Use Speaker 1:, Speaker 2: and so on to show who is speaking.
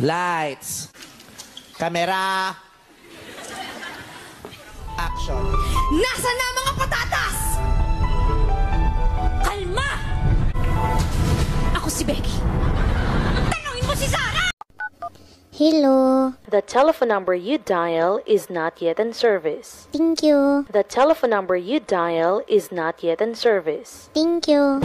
Speaker 1: Lights. Camera. Action.
Speaker 2: Nasaan na mga patatas? Kalma! Ako si Becky. Tanungin mo si Sarah!
Speaker 3: Hello.
Speaker 4: The telephone number you dial is not yet in service.
Speaker 3: Thank you.
Speaker 4: The telephone number you dial is not yet in service.
Speaker 3: Thank you.